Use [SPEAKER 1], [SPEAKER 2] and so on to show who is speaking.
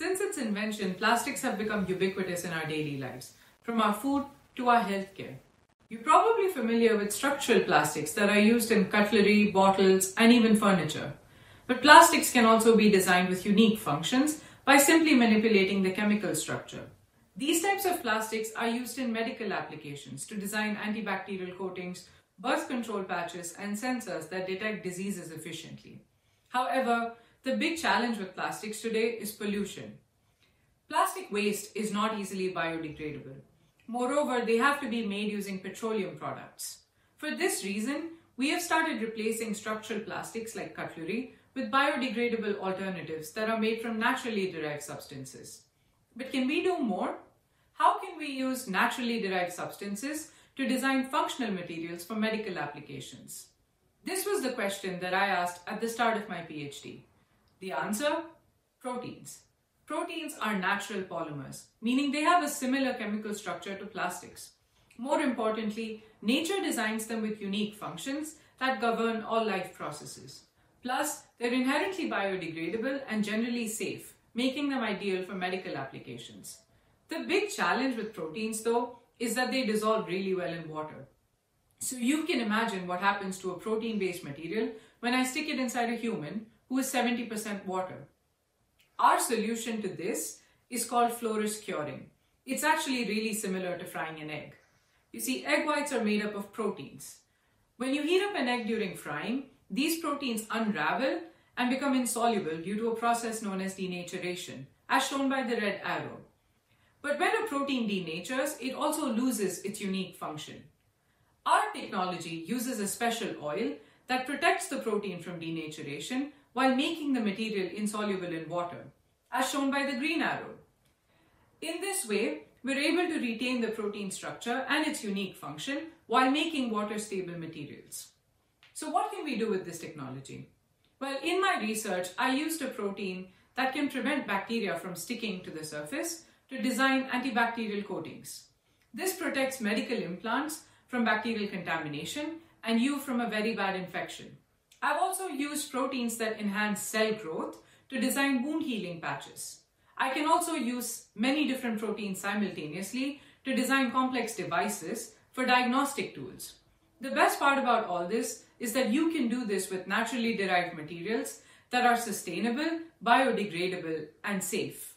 [SPEAKER 1] Since its invention, plastics have become ubiquitous in our daily lives, from our food to our healthcare. You're probably familiar with structural plastics that are used in cutlery, bottles, and even furniture. But plastics can also be designed with unique functions by simply manipulating the chemical structure. These types of plastics are used in medical applications to design antibacterial coatings, birth control patches, and sensors that detect diseases efficiently. However, the big challenge with plastics today is pollution. Plastic waste is not easily biodegradable. Moreover, they have to be made using petroleum products. For this reason, we have started replacing structural plastics like cutlery with biodegradable alternatives that are made from naturally derived substances. But can we do more? How can we use naturally derived substances to design functional materials for medical applications? This was the question that I asked at the start of my PhD. The answer? Proteins. Proteins are natural polymers, meaning they have a similar chemical structure to plastics. More importantly, nature designs them with unique functions that govern all life processes. Plus, they're inherently biodegradable and generally safe, making them ideal for medical applications. The big challenge with proteins, though, is that they dissolve really well in water. So you can imagine what happens to a protein-based material when I stick it inside a human who is 70% water. Our solution to this is called fluorous curing. It's actually really similar to frying an egg. You see, egg whites are made up of proteins. When you heat up an egg during frying, these proteins unravel and become insoluble due to a process known as denaturation, as shown by the red arrow. But when a protein denatures, it also loses its unique function. Our technology uses a special oil that protects the protein from denaturation while making the material insoluble in water, as shown by the green arrow. In this way, we're able to retain the protein structure and its unique function while making water-stable materials. So what can we do with this technology? Well, in my research, I used a protein that can prevent bacteria from sticking to the surface to design antibacterial coatings. This protects medical implants from bacterial contamination and you from a very bad infection. I've also used proteins that enhance cell growth to design wound healing patches. I can also use many different proteins simultaneously to design complex devices for diagnostic tools. The best part about all this is that you can do this with naturally derived materials that are sustainable, biodegradable, and safe.